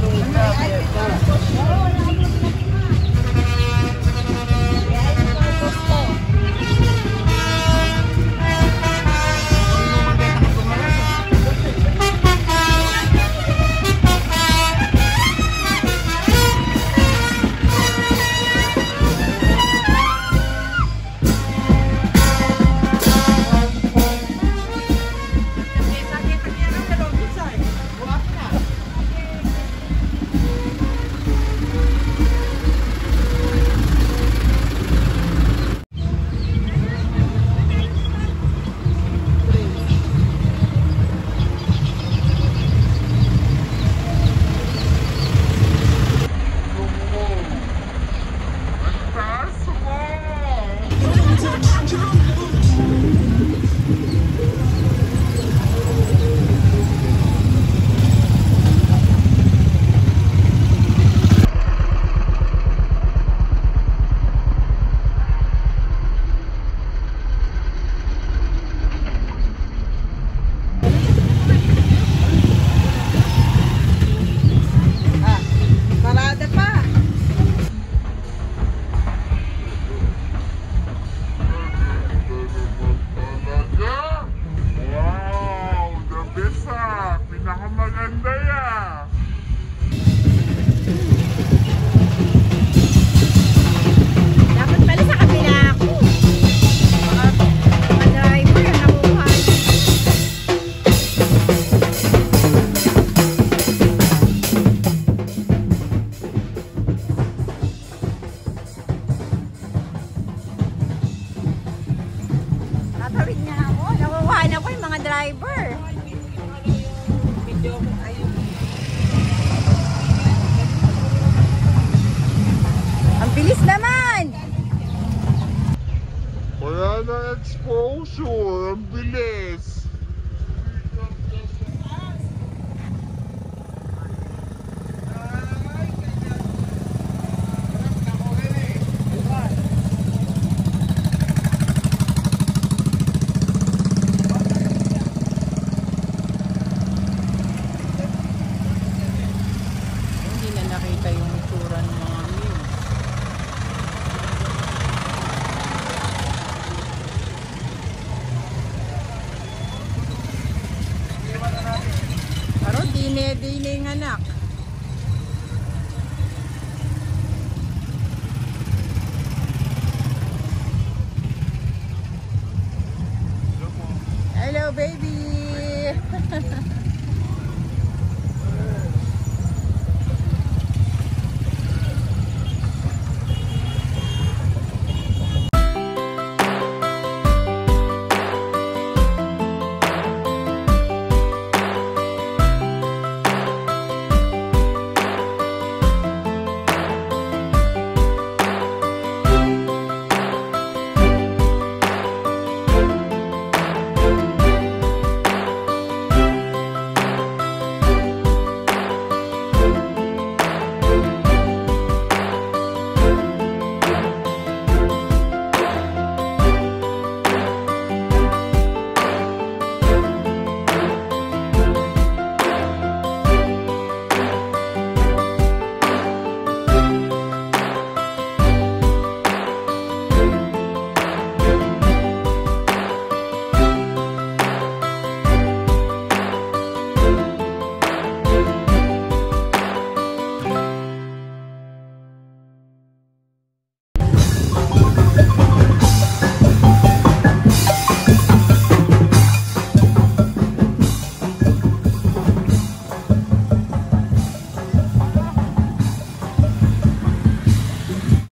나누고 masaya. Dapat pala sa kabila ako. Mag-driver na buhay. Tatawid niya ako. Nakukuha na ko yung mga driver. Ang bilis naman! Wala na exposure, ang bilis! Pinedi na yung anak. Hello, baby.